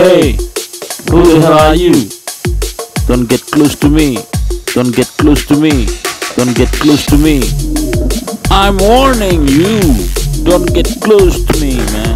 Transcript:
Hey, who the hell are you? Don't get close to me. Don't get close to me. Don't get close to me. I'm warning you. Don't get close to me. man.